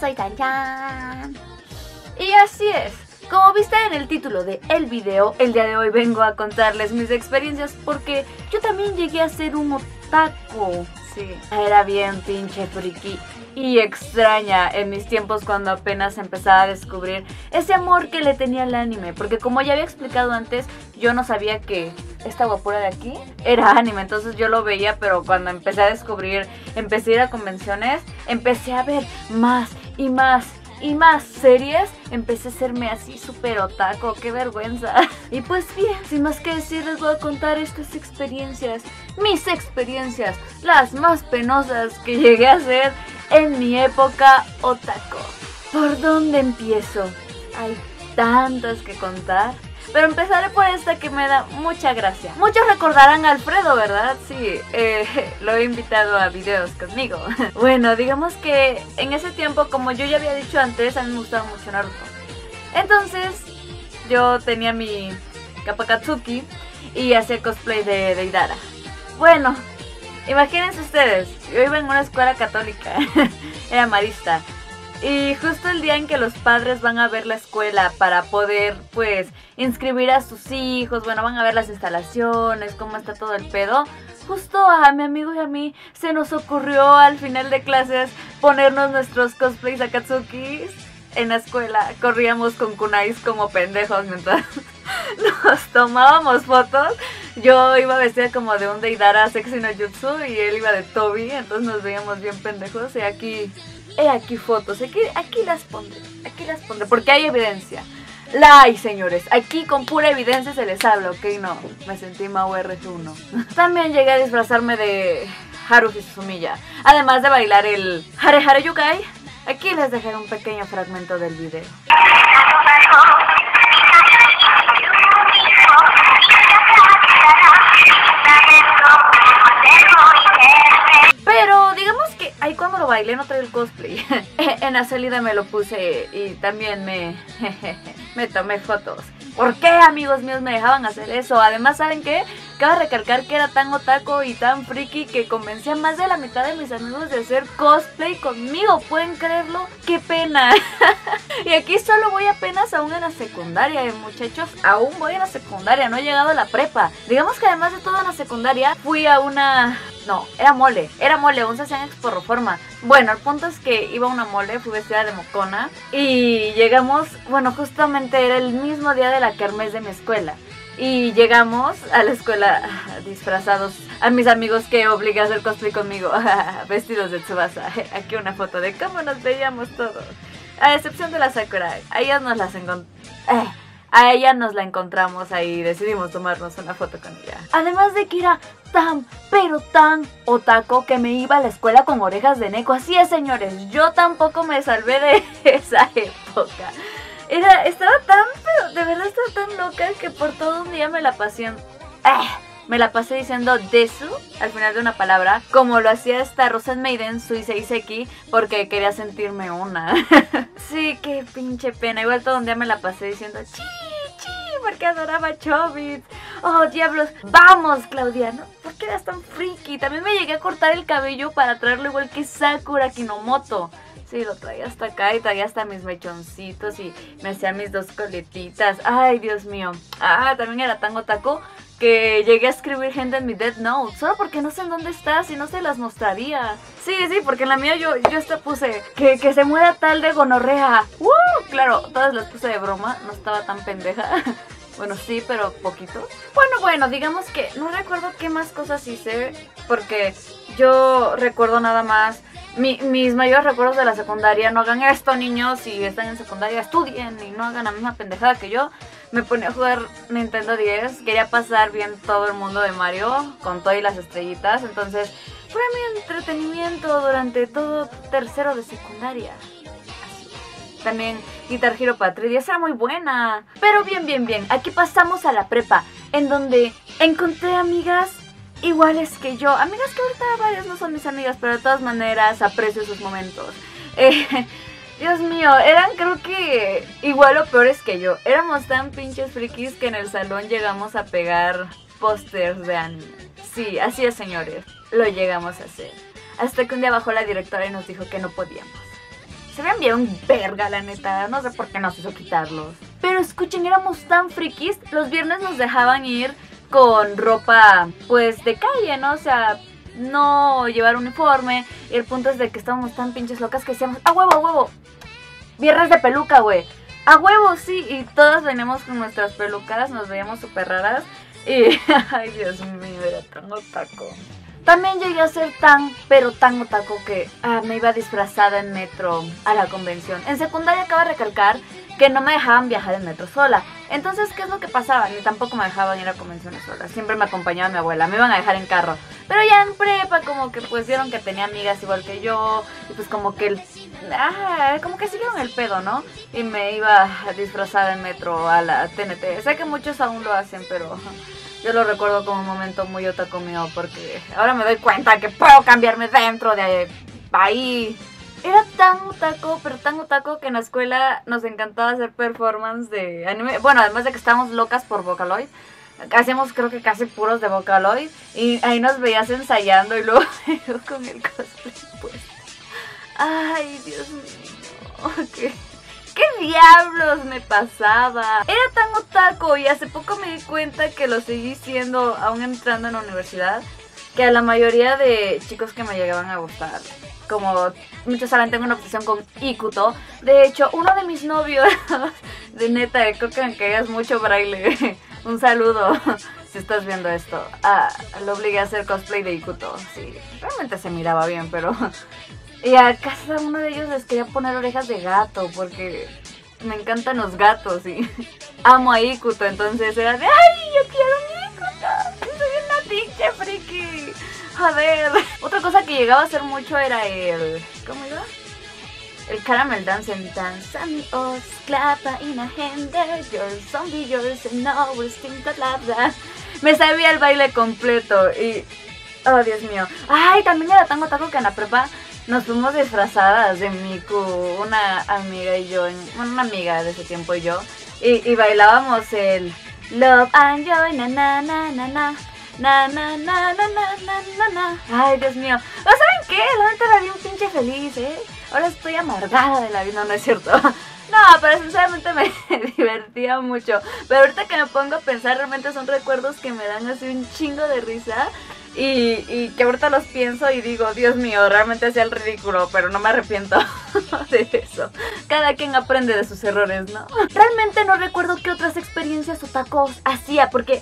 soy Chan Y así es. Como viste en el título de el video, el día de hoy vengo a contarles mis experiencias porque yo también llegué a ser un otaku. Sí, era bien pinche friki y extraña en mis tiempos cuando apenas empezaba a descubrir ese amor que le tenía al anime. Porque como ya había explicado antes, yo no sabía que esta guapura de aquí era anime. Entonces yo lo veía, pero cuando empecé a descubrir, empecé a ir a convenciones, empecé a ver más y más y más series, empecé a hacerme así súper otaco, qué vergüenza. Y pues bien, sin más que decir, les voy a contar estas experiencias, mis experiencias, las más penosas que llegué a hacer en mi época otaku. ¿Por dónde empiezo? Hay tantas que contar. Pero empezaré por esta que me da mucha gracia. Muchos recordarán a Alfredo, ¿verdad? Sí, eh, lo he invitado a videos conmigo. bueno, digamos que en ese tiempo, como yo ya había dicho antes, a mí me gustaba mucho Naruto. Entonces, yo tenía mi Kapakatsuki y hacía cosplay de, de Idara. Bueno, imagínense ustedes, yo iba en una escuela católica, era marista. Y justo el día en que los padres van a ver la escuela para poder, pues, inscribir a sus hijos, bueno, van a ver las instalaciones, cómo está todo el pedo, justo a mi amigo y a mí se nos ocurrió al final de clases ponernos nuestros cosplays Akatsukis en la escuela. Corríamos con kunais como pendejos mientras nos tomábamos fotos. Yo iba vestida como de un Deidara sexy no jutsu y él iba de Toby, entonces nos veíamos bien pendejos y aquí He aquí fotos, aquí, aquí las pondré, aquí las pondré, porque hay evidencia. La hay, señores. Aquí con pura evidencia se les habla, ok, no. Me sentí Mau RG1. También llegué a disfrazarme de Haruhi Suzumiya. Además de bailar el Hare Hare Yukai. Aquí les dejaré un pequeño fragmento del video. Ahí cuando lo bailé no trae el cosplay. en la salida me lo puse y también me, me tomé fotos. ¿Por qué amigos míos me dejaban hacer eso? Además, ¿saben qué? Cabe recalcar que era tan otaco y tan friki que convencí a más de la mitad de mis amigos de hacer cosplay conmigo. ¿Pueden creerlo? ¡Qué pena! y aquí solo voy apenas aún en la secundaria, eh, muchachos. Aún voy en la secundaria, no he llegado a la prepa. Digamos que además de todo en la secundaria, fui a una no, era mole, era mole, aún se hacían expo reforma. Bueno, el punto es que iba una mole, fui vestida de mocona y llegamos, bueno, justamente era el mismo día de la kermés de mi escuela. Y llegamos a la escuela disfrazados a mis amigos que obligué a hacer cosplay conmigo, vestidos de Tsubasa. Aquí una foto de cómo nos veíamos todos. A excepción de la Sakura, a ellas nos las encontré. A ella nos la encontramos ahí y decidimos tomarnos una foto con ella. Además de que era tan, pero tan otaco que me iba a la escuela con orejas de neko. Así es, señores, yo tampoco me salvé de esa época. Era, estaba tan, pero de verdad estaba tan loca que por todo un día me la pasé... Eh, me la pasé diciendo Desu al final de una palabra, como lo hacía esta Rosen Maiden, Suiza Seki, porque quería sentirme una. sí, qué pinche pena. Igual todo un día me la pasé diciendo chi, chi, porque adoraba Chobits. Oh, diablos. Vamos, Claudia, ¿no? ¿Por qué eras tan friki? También me llegué a cortar el cabello para traerlo igual que Sakura Kinomoto. Sí, lo traía hasta acá y traía hasta mis mechoncitos y me hacía mis dos coletitas. Ay, Dios mío. Ah, también era tan otaku que llegué a escribir gente en mi Dead Note, solo porque no sé en dónde estás y no se las mostraría. Sí, sí, porque en la mía yo, yo hasta puse que, que se muera tal de gonorrea. ¡Uh! Claro, todas las puse de broma, no estaba tan pendeja. Bueno, sí, pero poquito. Bueno, bueno, digamos que no recuerdo qué más cosas hice, porque yo recuerdo nada más mis mayores recuerdos de la secundaria. No hagan esto, niños, si están en secundaria, estudien y no hagan la misma pendejada que yo me ponía a jugar Nintendo 10, quería pasar bien todo el mundo de Mario con todas las estrellitas, entonces fue mi entretenimiento durante todo tercero de secundaria. También Guitar Hero Patria era muy buena. Pero bien, bien, bien, aquí pasamos a la prepa, en donde encontré amigas iguales que yo. Amigas que ahorita varias no son mis amigas, pero de todas maneras aprecio sus momentos. Eh, Dios mío, eran creo que igual o peores que yo. Éramos tan pinches frikis que en el salón llegamos a pegar pósters de anime. Sí, así es, señores. Lo llegamos a hacer. Hasta que un día bajó la directora y nos dijo que no podíamos. Se veían bien verga, la neta. No sé por qué nos hizo quitarlos. Pero escuchen, éramos tan frikis. Los viernes nos dejaban ir con ropa, pues, de calle, ¿no? O sea, no llevar uniforme. Y el punto es de que estábamos tan pinches locas que decíamos, ¡a huevo, a huevo! Viernes de peluca, güey. A huevo, sí. Y todas veníamos con nuestras pelucas, nos veíamos súper raras. Y, ay, Dios mío, era tan otaco. También llegué a ser tan, pero tan otaco que ah, me iba disfrazada en metro a la convención. En secundaria acabo de recalcar que no me dejaban viajar en metro sola. Entonces, ¿qué es lo que pasaba? Ni tampoco me dejaban ir a convenciones sola. Siempre me acompañaba mi abuela, me iban a dejar en carro. Pero ya en prepa como que pues vieron que tenía amigas igual que yo. Y pues como que el... Ah, como que siguieron el pedo, ¿no? Y me iba disfrazada en metro a la TNT. Sé que muchos aún lo hacen, pero... Yo lo recuerdo como un momento muy otaco mío porque ahora me doy cuenta que puedo cambiarme dentro de ahí era tan otaco, pero tan otaco que en la escuela nos encantaba hacer performance de anime. Bueno, además de que estábamos locas por Vocaloid. Hacíamos creo que casi puros de Vocaloid. Y ahí nos veías ensayando y luego con el cosplay pues. Ay, Dios mío. ¿Qué, ¿Qué diablos me pasaba? Era tan otaco y hace poco me di cuenta que lo seguí siendo aún entrando en la universidad. Que a la mayoría de chicos que me llegaban a gustar como muchos saben, tengo una obsesión con Ikuto. De hecho, uno de mis novios, de neta, creo que me querías mucho, Braille. Un saludo si estás viendo esto. Ah, lo obligué a hacer cosplay de Ikuto. Sí, realmente se miraba bien, pero... Y a cada uno de ellos les quería poner orejas de gato porque me encantan los gatos y amo a Ikuto. Entonces era de, ¡ay, friki. Joder. Otra cosa que llegaba a hacer mucho era el. ¿Cómo iba? El caramel dance en dance. os clapa in a Your zombie, your no, bla Me sabía el baile completo y. Oh, Dios mío. Ay, también era tan otaku que en la prepa nos fuimos disfrazadas de Miku, una amiga y yo, una amiga de ese tiempo y yo, y, y bailábamos el Love and Joy, na na na na na. Na, na, na, na, na, na, na, Ay, Dios mío. ¿No saben qué? La neta la vi un pinche feliz, ¿eh? Ahora estoy amargada de la vida, no, es cierto. No, pero sinceramente me divertía mucho. Pero ahorita que me pongo a pensar, realmente son recuerdos que me dan así un chingo de risa. Y, y, que ahorita los pienso y digo, Dios mío, realmente hacía el ridículo, pero no me arrepiento de eso. Cada quien aprende de sus errores, ¿no? Realmente no recuerdo qué otras experiencias o tacos hacía, porque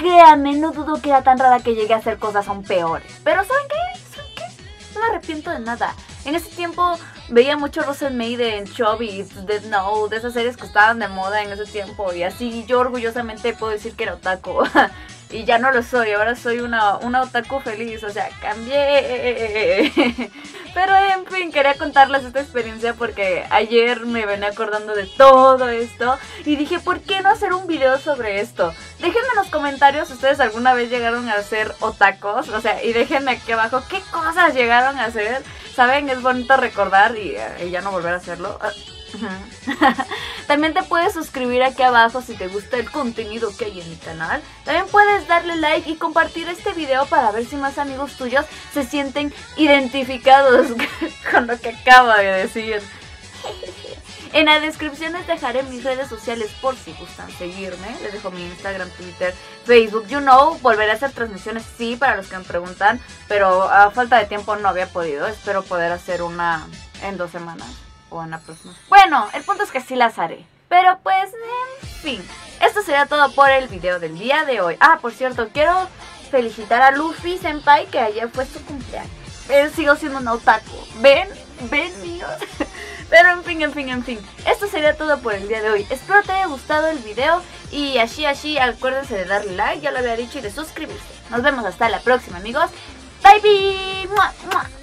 créanme, no dudo que era tan rara que llegué a hacer cosas aún peores. Pero ¿saben qué? ¿Saben qué? No me arrepiento de nada. En ese tiempo veía mucho Russell Maiden, Chubby, Dead No, de esas series que estaban de moda en ese tiempo. Y así yo orgullosamente puedo decir que era otaku. y ya no lo soy, ahora soy una, una otaku feliz, o sea, cambié. Pero en fin, quería contarles esta experiencia porque ayer me venía acordando de todo esto y dije, ¿por qué no hacer un video sobre esto? Déjenme en los comentarios si ustedes alguna vez llegaron a ser otakos, o sea, y déjenme aquí abajo qué cosas llegaron a hacer. Saben, es bonito recordar y, eh, y ya no volver a hacerlo. También te puedes suscribir aquí abajo si te gusta el contenido que hay en mi canal. También puedes darle like y compartir este video para ver si más amigos tuyos se sienten identificados con lo que acabo de decir. En la descripción les dejaré mis redes sociales por si gustan seguirme. Les dejo mi Instagram, Twitter, Facebook. You know, volveré a hacer transmisiones, sí, para los que me preguntan. Pero a falta de tiempo no había podido. Espero poder hacer una en dos semanas o en la próxima. Bueno, el punto es que sí las haré. Pero pues, en fin. Esto sería todo por el video del día de hoy. Ah, por cierto, quiero felicitar a Luffy Senpai que ayer fue su cumpleaños. Él sigo siendo un otaku. ¿Ven? ¿Ven, niños? Pero en fin, en fin, en fin. Esto sería todo por el día de hoy. Espero te haya gustado el video. Y así, así, acuérdense de darle like, ya lo había dicho, y de suscribirse. Nos vemos hasta la próxima, amigos. Bye, bye.